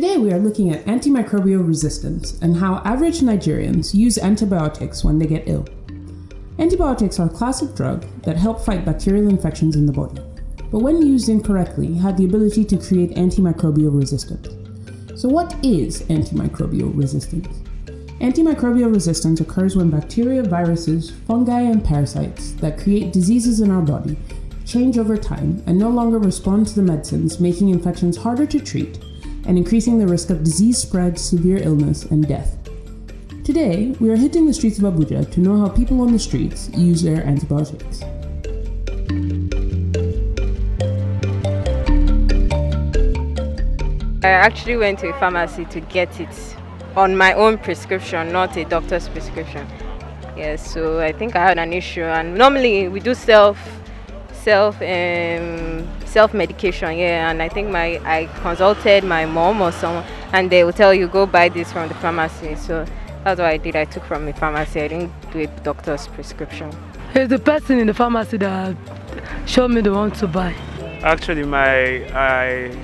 Today we are looking at antimicrobial resistance and how average Nigerians use antibiotics when they get ill. Antibiotics are a class of drug that help fight bacterial infections in the body, but when used incorrectly have the ability to create antimicrobial resistance. So what is antimicrobial resistance? Antimicrobial resistance occurs when bacteria, viruses, fungi, and parasites that create diseases in our body change over time and no longer respond to the medicines, making infections harder to treat and increasing the risk of disease spread, severe illness, and death. Today, we are hitting the streets of Abuja to know how people on the streets use their antibiotics. I actually went to a pharmacy to get it on my own prescription, not a doctor's prescription. Yes, so I think I had an issue, and normally we do self self um, self medication yeah and i think my i consulted my mom or someone and they will tell you go buy this from the pharmacy. So that's what i did. I took from the pharmacy. I didn't do a doctor's prescription. It's the person in the pharmacy that showed me the one to buy. Actually my i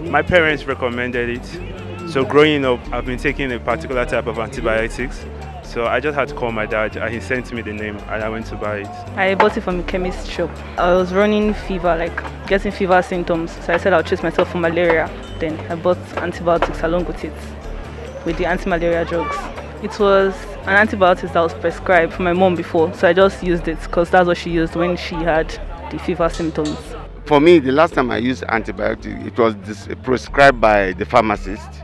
my parents recommended it. So growing up i've been taking a particular type of antibiotics so I just had to call my dad and he sent me the name and I went to buy it. I bought it from a chemist shop. I was running fever, like getting fever symptoms. So I said I'll treat myself for malaria. Then I bought antibiotics along with it, with the anti-malaria drugs. It was an antibiotic that was prescribed for my mom before. So I just used it because that's what she used when she had the fever symptoms. For me, the last time I used antibiotic, it was prescribed by the pharmacist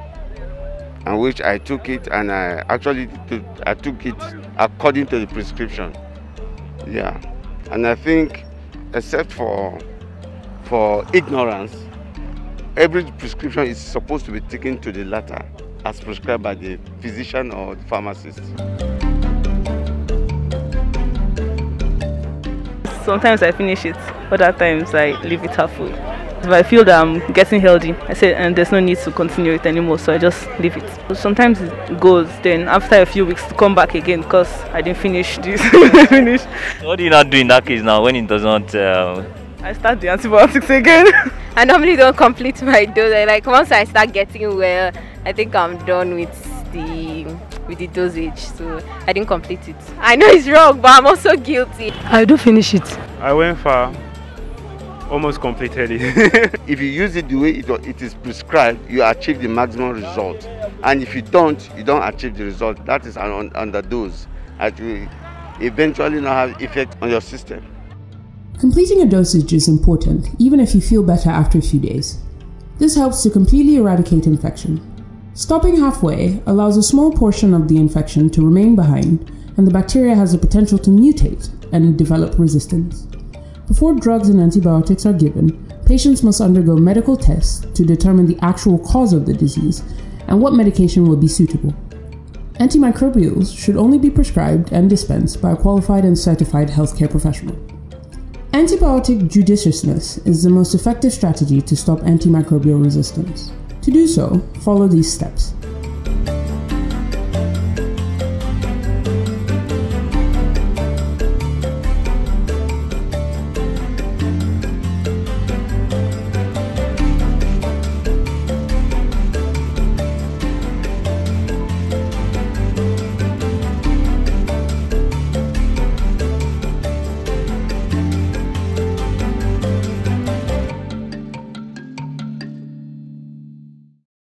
and which I took it and I actually I took it according to the prescription. Yeah, and I think except for for ignorance, every prescription is supposed to be taken to the letter as prescribed by the physician or the pharmacist. Sometimes I finish it, other times I leave it half full. If I feel that I'm getting healthy, I say, and there's no need to continue it anymore, so I just leave it. Sometimes it goes, then after a few weeks, to come back again because I didn't finish this. finish. What do you not do in that case now when it does not? Uh... I start the antibiotics again. I normally don't complete my dose. Like once I start getting well, I think I'm done with the with the dosage. So I didn't complete it. I know it's wrong, but I'm also guilty. I do finish it. I went far almost completed it. if you use it the way it, it is prescribed, you achieve the maximum result. And if you don't, you don't achieve the result. That is an underdose. It will eventually not have effect on your system. Completing a dosage is important, even if you feel better after a few days. This helps to completely eradicate infection. Stopping halfway allows a small portion of the infection to remain behind, and the bacteria has the potential to mutate and develop resistance. Before drugs and antibiotics are given, patients must undergo medical tests to determine the actual cause of the disease and what medication will be suitable. Antimicrobials should only be prescribed and dispensed by a qualified and certified healthcare professional. Antibiotic judiciousness is the most effective strategy to stop antimicrobial resistance. To do so, follow these steps.